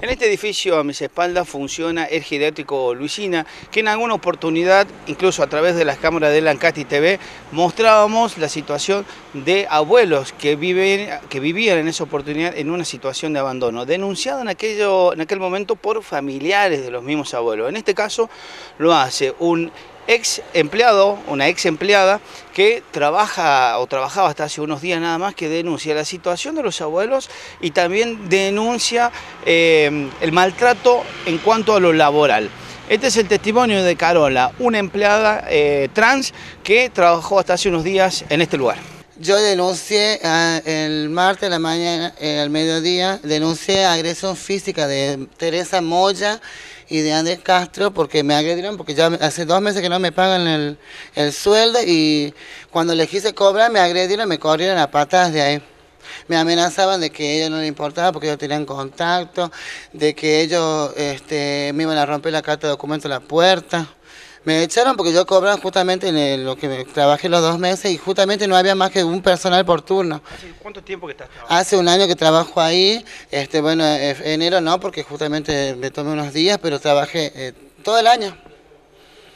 En este edificio a mis espaldas funciona el geriátrico Luisina, que en alguna oportunidad, incluso a través de las cámaras de Lancati TV, mostrábamos la situación de abuelos que, viven, que vivían en esa oportunidad en una situación de abandono, denunciado en, aquello, en aquel momento por familiares de los mismos abuelos. En este caso lo hace un ex empleado, una ex empleada que trabaja o trabajaba hasta hace unos días nada más que denuncia la situación de los abuelos y también denuncia eh, el maltrato en cuanto a lo laboral. Este es el testimonio de Carola, una empleada eh, trans que trabajó hasta hace unos días en este lugar. Yo denuncié ah, el martes de la mañana, eh, al mediodía, denuncié agresión física de Teresa Moya y de Andrés Castro porque me agredieron, porque ya hace dos meses que no me pagan el, el sueldo y cuando les quise cobrar me agredieron, me corrieron a patadas de ahí. Me amenazaban de que a ellos no les importaba porque ellos tenían contacto, de que ellos este, me iban a romper la carta de documento a la puerta. Me echaron porque yo cobraba justamente en lo que trabajé los dos meses y justamente no había más que un personal por turno. ¿Hace cuánto tiempo que estás trabajando? Hace un año que trabajo ahí, este, bueno, eh, enero no, porque justamente me tomé unos días, pero trabajé eh, todo el año.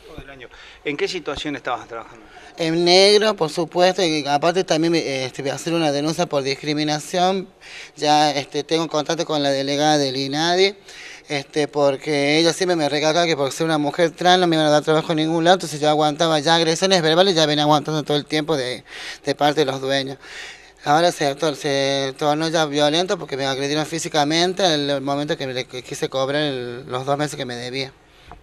Todo el año. ¿En qué situación estabas trabajando? En negro, por supuesto, y aparte también este, voy a hacer una denuncia por discriminación. Ya este, tengo contacto con la delegada del INADI este, porque ella siempre me recalca que por ser una mujer trans no me iban a dar trabajo en ningún lado, entonces yo aguantaba ya agresiones verbales, ya venía aguantando todo el tiempo de, parte de los dueños. Ahora se, se tornó ya violento porque me agredieron físicamente en el momento que me quise cobrar los dos meses que me debía.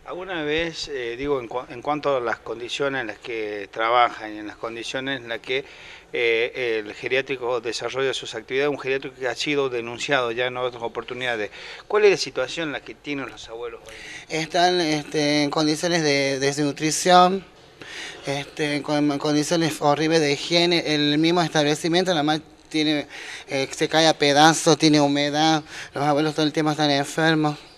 ¿Alguna vez, eh, digo, en, cuanto a las condiciones en las que trabajan y en las condiciones en las que eh, el geriátrico desarrolla sus actividades, un geriátrico que ha sido denunciado ya en otras oportunidades, ¿cuál es la situación en la que tienen los abuelos? Están este, en condiciones de desnutrición, este, con condiciones horribles de higiene, el mismo establecimiento nada más tiene, eh, se cae a pedazos, tiene humedad, los abuelos todo el tiempo están enfermos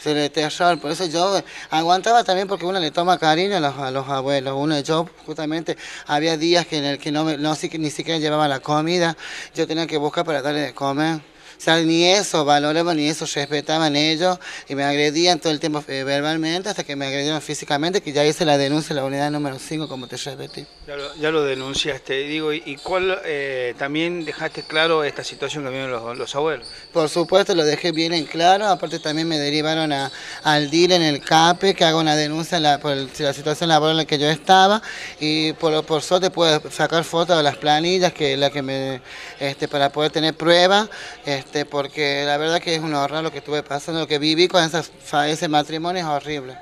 se le terror. Por eso yo aguantaba también porque uno le toma cariño a los, a los abuelos. Uno, yo justamente había días que en el que no, no ni siquiera llevaba la comida, yo tenía que buscar para darle de comer. Sea, ni eso valoraban, ni eso respetaban ellos y me agredían todo el tiempo eh, verbalmente hasta que me agredieron físicamente, que ya hice la denuncia en la unidad número 5, como te repetí. Ya lo, denunciaste, digo, ¿y cuál eh, también dejaste claro esta situación que viven los, abuelos? Por supuesto, lo dejé bien en claro, aparte también me derivaron a, al DIL en el CAPE, que haga una denuncia por la situación laboral en la que yo estaba y por, por suerte puedo sacar fotos de las planillas que la que me este, para poder tener pruebas. Este, este, porque la verdad que es un horror lo que estuve pasando, lo que viví con ese matrimonio es horrible.